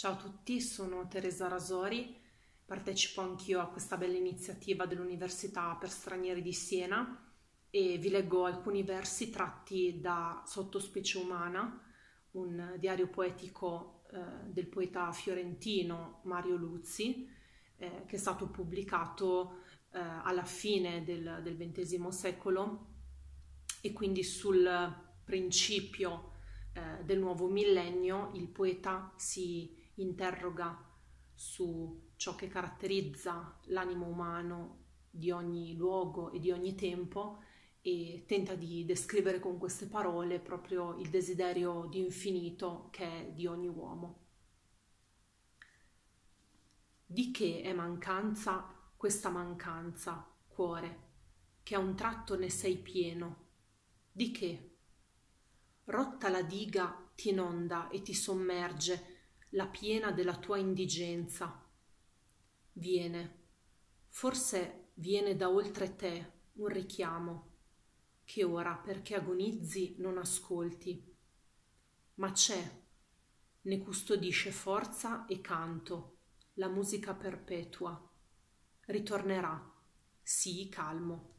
Ciao a tutti, sono Teresa Rasori, partecipo anch'io a questa bella iniziativa dell'Università per Stranieri di Siena e vi leggo alcuni versi tratti da Sottospecie Umana, un diario poetico eh, del poeta fiorentino Mario Luzzi, eh, che è stato pubblicato eh, alla fine del, del XX secolo e quindi sul principio eh, del nuovo millennio il poeta si interroga su ciò che caratterizza l'animo umano di ogni luogo e di ogni tempo e tenta di descrivere con queste parole proprio il desiderio di infinito che è di ogni uomo. Di che è mancanza questa mancanza, cuore, che a un tratto ne sei pieno? Di che? Rotta la diga ti inonda e ti sommerge la piena della tua indigenza. Viene, forse viene da oltre te un richiamo, che ora perché agonizzi non ascolti, ma c'è, ne custodisce forza e canto, la musica perpetua. Ritornerà, sii calmo.